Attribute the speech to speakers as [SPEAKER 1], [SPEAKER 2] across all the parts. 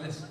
[SPEAKER 1] tardes.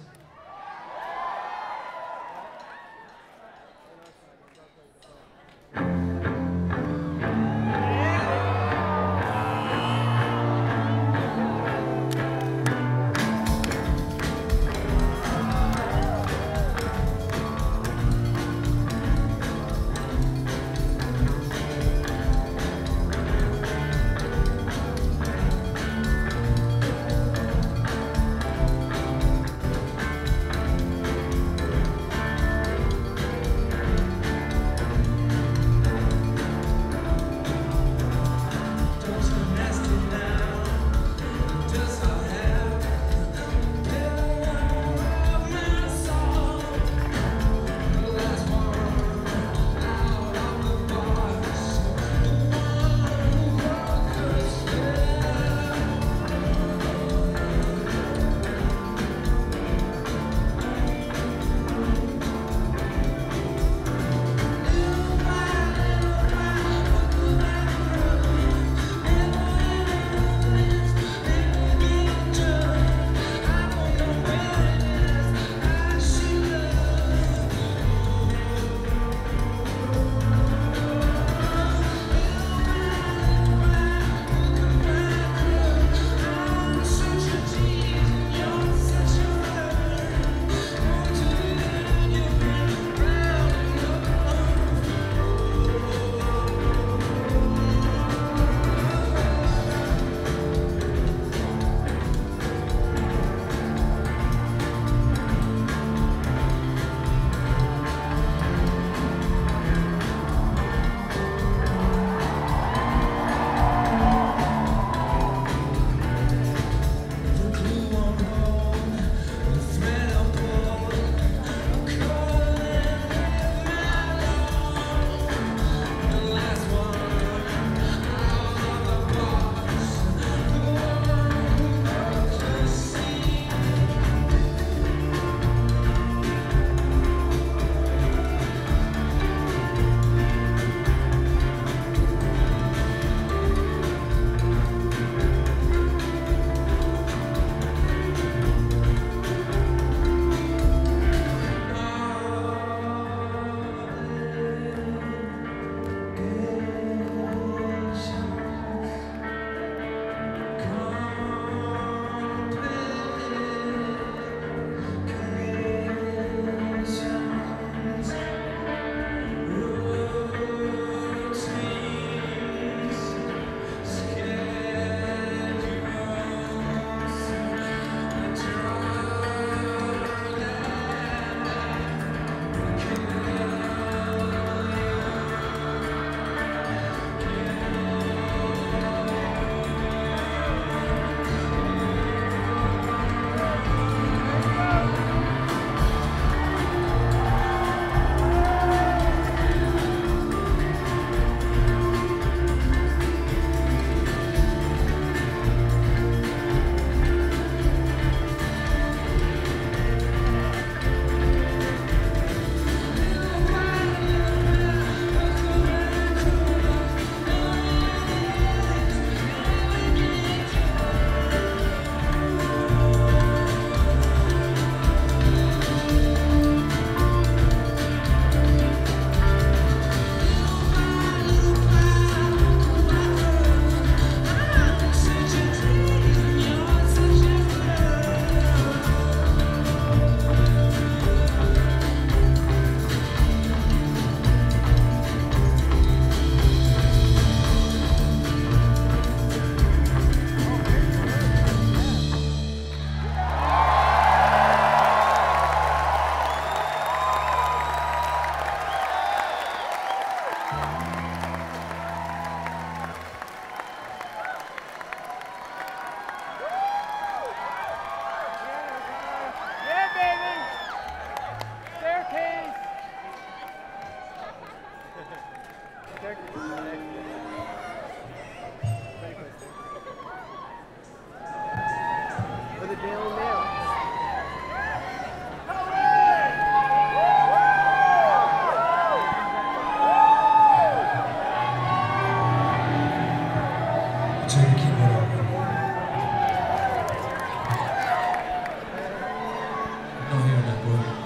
[SPEAKER 1] No hair, not